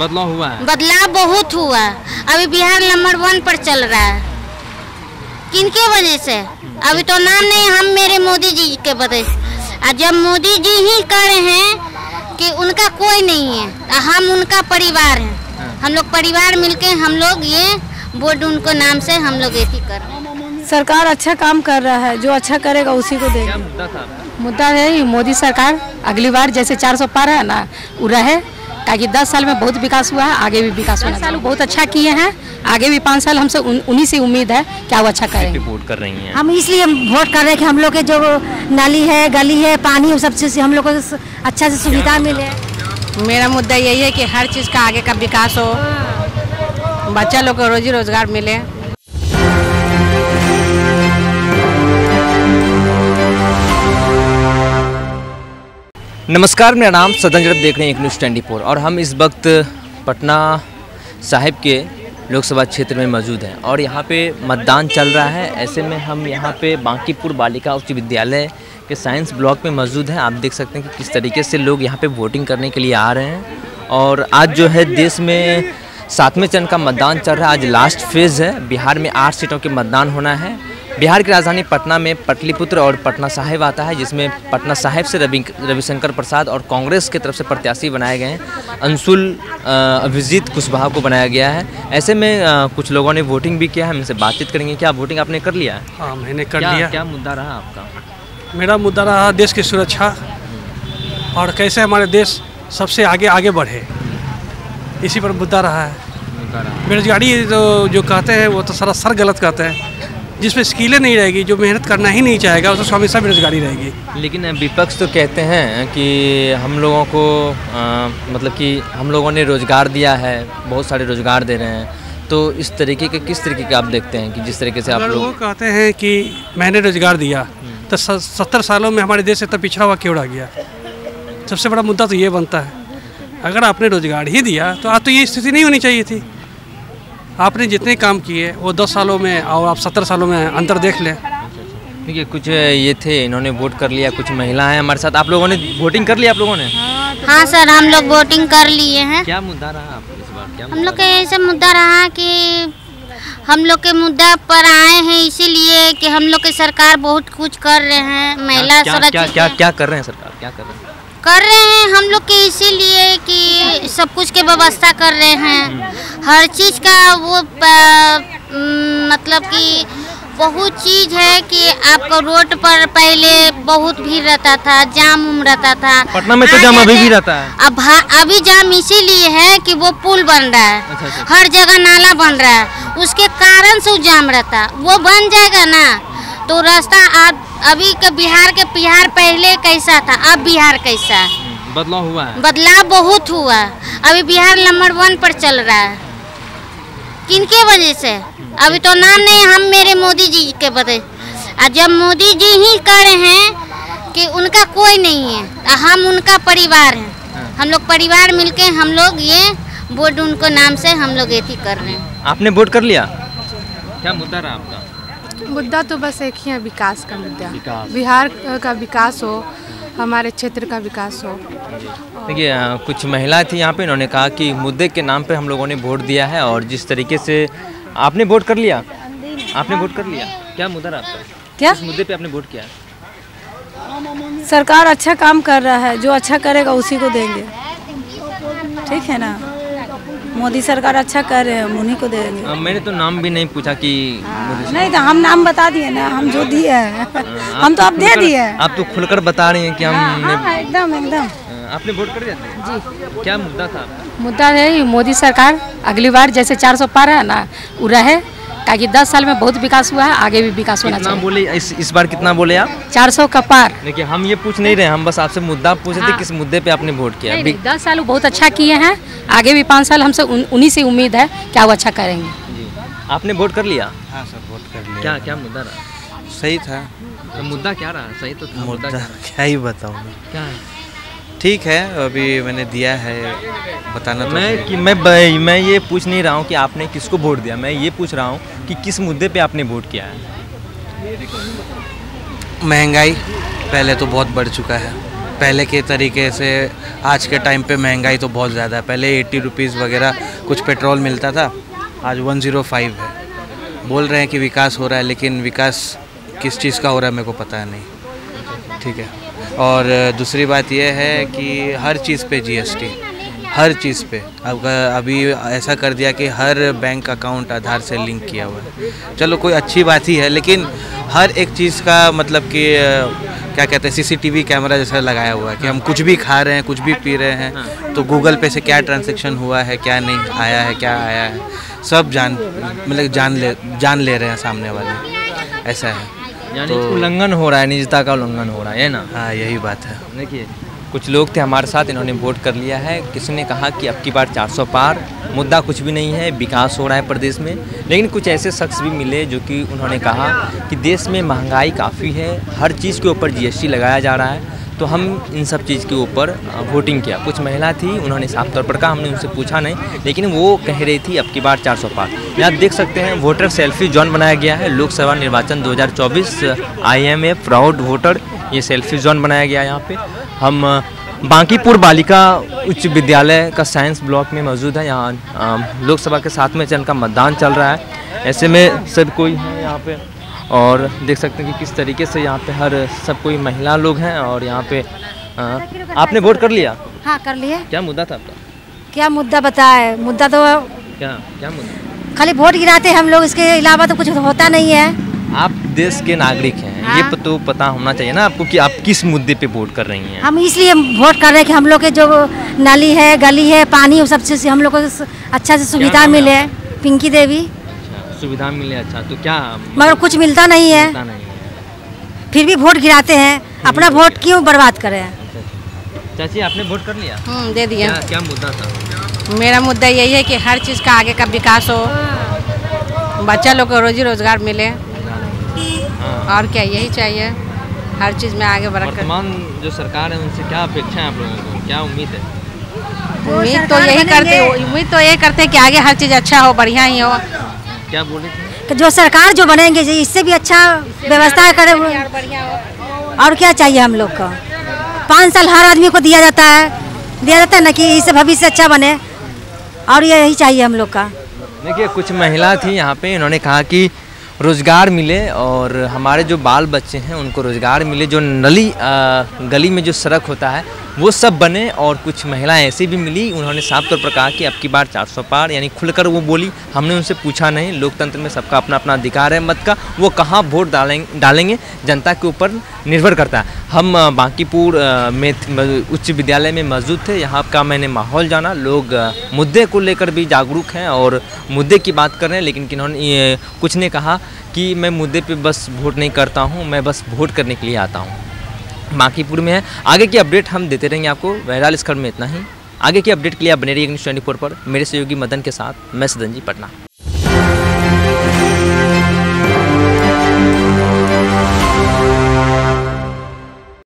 बदलाव हुआ है? बदलाव बहुत हुआ। अभी बिहार नंबर वन पर चल रहा है। किनके वजह से? अभी तो नाम नहीं हम मेरे मोदी जी के वजह और जब मोदी जी ही कह रहे हैं कि उनका कोई नहीं है और हम उनका परिवार हैं। हम लोग परिवार मिलके हम लोग ये वोट उनको नाम से हम लोग ऐसी कर रहे हैं। सरकार अच्छा काम कर रहा है जो अच्छा करेगा उसी को देगा। मुद्दा है मोदी सरकार अगली बार जैसे 400 पार है ना वो रहे। ताकि 10 साल में बहुत विकास हुआ है आगे भी विकास होना साल बहुत अच्छा किए हैं आगे भी पाँच साल हमसे उन्हीं से उम्मीद है क्या वो अच्छा करें। वोट कर रही हैं। हम इसलिए वोट कर रहे हैं कि हम लोग के जो नाली है गली है पानी सब चीज़ से हम लोग को अच्छा से सुविधा मिले। मेरा मुद्दा यही है कि हर चीज़ का आगे का विकास हो। बच्चा लोग को रोजी रोज़गार मिले। नमस्कार, मेरा नाम सदन जड़प देख रहे हैं एक न्यूज़ ट्वेंटी फोर और हम इस वक्त पटना साहिब के लोकसभा क्षेत्र में मौजूद हैं और यहाँ पे मतदान चल रहा है। ऐसे में हम यहाँ पे बांकीपुर बालिका उच्च विद्यालय के साइंस ब्लॉक में मौजूद हैं। आप देख सकते हैं कि किस तरीके से लोग यहाँ पे वोटिंग करने के लिए आ रहे हैं और आज जो है देश में सातवें चरण का मतदान चल रहा है। आज लास्ट फ़ेज़ है। बिहार में आठ सीटों के मतदान होना है। बिहार की राजधानी पटना में पटलिपुत्र और पटना साहिब आता है जिसमें पटना साहिब से रवि रविशंकर प्रसाद और कांग्रेस की तरफ़ से प्रत्याशी बनाए गए हैं। अंशुल अभिजीत कुशवाहा को बनाया गया है। ऐसे में अ, कुछ लोगों ने वोटिंग भी किया है हमसे बातचीत करेंगे। क्या वोटिंग आपने कर लिया? है हाँ मैंने कर क्या लिया। क्या मुद्दा रहा आपका? मेरा मुद्दा रहा देश की सुरक्षा और कैसे हमारे देश सबसे आगे आगे बढ़े। इसी पर मुद्दा रहा है। बेरोजगारी जो जो कहते हैं वो तो सरासर गलत कहते हैं। जिसमें स्किलें नहीं रहेगी जो मेहनत करना ही नहीं चाहेगा उसको हमेशा बेरोजगारी रहेगी। लेकिन विपक्ष तो कहते हैं कि हम लोगों को अ, मतलब कि हम लोगों ने रोज़गार दिया है बहुत सारे रोज़गार दे रहे हैं। तो इस तरीके के किस तरीके के आप देखते हैं कि जिस तरीके से आप लोग कहते हैं कि मैंने रोज़गार दिया तो सत्तर सालों में हमारे देश इतना पिछड़ा हुआ क्यों रह गया? सबसे बड़ा मुद्दा तो ये बनता है। अगर आपने रोज़गार ही दिया तो आज तो ये स्थिति नहीं होनी चाहिए थी। आपने जितने काम किए वो दस सालों में और आप सत्तर सालों में अंतर देख लें। देखिए कुछ ये थे इन्होंने वोट कर लिया कुछ महिला हैं हमारे साथ। आप लोगों ने वोटिंग कर लिया आप लोगों ने? हाँ सर हम लोग वोटिंग कर लिए हैं। क्या मुद्दा रहा आप इस बार? क्या हम लोग का ऐसा मुद्दा रहा कि हम लोग के मुद्दा पर आए हैं इसीलिए कि हम लोग की सरकार बहुत कुछ कर रहे हैं महिला क्या क्या सुरक्षा क्या क्या कर रहे हैं सरकार? क्या कर रहे हैं? कर रहे हैं हम लोग के इसीलिए कि सब कुछ के व्यवस्था कर रहे हैं। हर चीज़ का वो मतलब कि बहुत चीज़ है कि आपको रोड पर पहले बहुत भीड़ रहता था जाम उम रहता था। पटना में तो जाम अभी भी रहता है। अब अभी जाम इसीलिए है कि वो पुल बन रहा है। अच्छा, अच्छा। हर जगह नाला बन रहा है। उसके कारण से वो जाम रहता। है वो बन जाएगा ना। तो रास्ता आप अभी के बिहार के बिहार पहले कैसा था अब बिहार कैसा? बदलाव हुआ है। बदलाव बहुत हुआ। अभी बिहार नंबर वन पर चल रहा है। किनके वजह से? अभी तो नाम नहीं हम मेरे मोदी जी के वजह और जब मोदी जी ही कह रहे हैं कि उनका कोई नहीं है हम उनका परिवार हैं। हम लोग परिवार मिलके हम लोग ये वोट उनको नाम से हम लोग ये कर रहे हैं। आपने वोट कर लिया? क्या मुद्दा रहा आपका? मुद्दा तो बस एक ही है विकास का मुद्दा। बिहार का विकास हो हमारे क्षेत्र का विकास हो। देखिए कुछ महिला थी यहाँ पे इन्होंने कहा कि मुद्दे के नाम पे हम लोगों ने वोट दिया है और जिस तरीके से आपने वोट कर लिया? आपने वोट कर लिया? क्या मुद्दा रहा आपका? क्या? किस मुद्दे पे आपने वोट किया? सरकार अच्छा काम कर रहा है जो अच्छा करेगा उसी को देंगे। ठीक है ना? मोदी सरकार अच्छा कर रहे हैं हम उन्हीं को देंगे। अ, मैंने तो नाम भी नहीं पूछा कि मोदी नहीं तो हम नाम बता दिए ना हम जो दिए हैं। हम तो आप दे दिए। हैं आप तो खुलकर बता रहे हैं कि हमने हाँ, एकदम एकदम। आपने वोट कर दिया था? जी। क्या मुद्दा था मुद्दा है मोदी सरकार अगली बार जैसे 400 पार है ना वो रहे। ताकि 10 साल में बहुत विकास हुआ है आगे भी विकास होना चाहिए। बोले इस इस बार कितना बोले आप? 400 का पार। देखिए हम ये पूछ नहीं रहे हम बस आपसे मुद्दा पूछ रहे थे हाँ। किस मुद्दे पे आपने वोट किया। नहीं, नहीं, दस साल वो बहुत अच्छा किए हैं आगे भी पाँच साल हमसे उन, उन्हीं से उम्मीद है क्या वो अच्छा करेंगे। जी। आपने वोट कर लिया? हाँ सर वोट कर लिया। क्या क्या मुद्दा रहा? सही था। तो मुद्दा क्या रहा? सही तो मुद्दा क्या ही बताऊँ क्या है? ठीक है अभी मैंने दिया है बताना तो मैं कि मैं मैं ये पूछ नहीं रहा हूँ कि आपने किसको वोट दिया मैं ये पूछ रहा हूँ कि किस मुद्दे पे आपने वोट किया है? महँगाई पहले तो बहुत बढ़ चुका है। पहले के तरीके से आज के टाइम पे महँगाई तो बहुत ज़्यादा है। पहले एट्टी रुपीज़ वगैरह कुछ पेट्रोल मिलता था आज वन ज़ीरो फाइव है। बोल रहे हैं कि विकास हो रहा है लेकिन विकास किस चीज़ का हो रहा है मेरे को पता नहीं। ठीक है। और दूसरी बात यह है कि हर चीज़ पे जीएसटी हर चीज़ पे। अब अभी ऐसा कर दिया कि हर बैंक अकाउंट आधार से लिंक किया हुआ है। चलो कोई अच्छी बात ही है लेकिन हर एक चीज़ का मतलब कि क्या कहते हैं सीसीटीवी कैमरा जैसा लगाया हुआ है कि हम कुछ भी खा रहे हैं कुछ भी पी रहे हैं तो गूगल पे से क्या ट्रांजेक्शन हुआ है क्या नहीं आया है क्या आया है सब जान मतलब जान ले जान ले रहे हैं सामने वाले। ऐसा है। यानी तो- उल्लंघन हो रहा है निजता का उल्लंघन हो रहा है ना? हाँ यही बात है। देखिए कुछ लोग थे हमारे साथ इन्होंने वोट कर लिया है। किसी ने कहा कि अब की बार 400 पार? मुद्दा कुछ भी नहीं है विकास हो रहा है प्रदेश में। लेकिन कुछ ऐसे शख्स भी मिले जो कि उन्होंने कहा कि देश में महँगाई काफ़ी है हर चीज़ के ऊपर जीएसटी लगाया जा रहा है। तो हम इन सब चीज़ के ऊपर वोटिंग किया। कुछ महिला थी, उन्होंने साफ़ तौर पर कहा, हमने उनसे पूछा नहीं, लेकिन वो कह रही थी, अब की बार 400 पार यहाँ देख सकते हैं वोटर सेल्फी जोन बनाया गया है। लोकसभा निर्वाचन 2024 I am a proud voter ये सेल्फी जोन बनाया गया है यहाँ पे। हम बांकीपुर बालिका उच्च विद्यालय का साइंस ब्लॉक में मौजूद है। यहाँ लोकसभा के सातवें चरण का मतदान चल रहा है। ऐसे में सब कोई है यहाँ पे? और देख सकते हैं कि किस तरीके से यहाँ पे हर सब कोई महिला लोग हैं और यहाँ पे अ, आपने वोट कर लिया? हाँ कर लिया क्या मुद्दा था आपका? क्या मुद्दा बताए मुद्दा तो क्या क्या मुद्दा? खाली वोट गिराते हम लोग इसके अलावा तो कुछ होता नहीं है। आप देश के नागरिक हैं ये हाँ। प- तो पता होना चाहिए ना आपको कि आप किस मुद्दे पे वोट कर रही हैं। हम इसलिए वोट कर रहे हैं कि हम लोग के जो नाली है गली है पानी वो सब चीज़ हम लोग को अच्छा से सुविधा मिले। पिंकी देवी। सुविधा मिले अच्छा तो क्या मगर कुछ मिलता नहीं है। नहीं है। फिर भी वोट गिराते हैं। अपना वोट क्यों बर्बाद करें? चाची आपने वोट कर लिया? हम्म, दे दिए क्या क्या मुद्दा था? मेरा मुद्दा यही है कि हर चीज़ का आगे का विकास हो। बच्चा लोग को रोजी रोज़गार मिले। हाँ। और क्या यही चाहिए। हर चीज़ में आगे बढ़ कर वर्तमान जो सरकार है उनसे क्या अपेक्षा है आप लोगों को? क्या उम्मीद है? उम्मीद तो यही करते उम्मीद तो यही करते हैं कि आगे हर चीज़ अच्छा हो बढ़िया ही हो। क्या बोले थे? जो सरकार जो बनेंगे इससे भी अच्छा व्यवस्था करे। और क्या चाहिए हम लोग को? पाँच साल हर आदमी को दिया जाता है। दिया जाता है ना कि इससे भविष्य अच्छा बने। और यही चाहिए हम लोग का। देखिए कुछ महिला थी यहाँ पे इन्होंने कहा कि रोज़गार मिले और हमारे जो बाल बच्चे हैं उनको रोज़गार मिले जो नली आ, गली में जो सड़क होता है वो सब बने और कुछ महिलाएँ ऐसी भी मिली उन्होंने साफ़ तौर पर कहा कि अब की बार 400 पार यानी खुलकर वो बोली हमने उनसे पूछा नहीं लोकतंत्र में सबका अपना अपना अधिकार है मत का वो कहाँ वोट डालें डालेंगे जनता के ऊपर निर्भर करता है। हम बांकीपुर में उच्च विद्यालय में मौजूद थे। यहाँ का मैंने माहौल जाना। लोग मुद्दे को लेकर भी जागरूक हैं और मुद्दे की बात कर रहे हैं, लेकिन किन्होंने कुछ ने कहा कि मैं मुद्दे पे बस वोट नहीं करता हूँ, मैं बस वोट करने के लिए आता हूँ। बांकीपुर में है। आगे की अपडेट हम देते रहेंगे आपको। बहरहाल इस में इतना ही। आगे की अपडेट के लिए आप बने रहिए ट्वेंटी पर। मेरे सहयोगी मदन के साथ, मैं सदन जी पटना।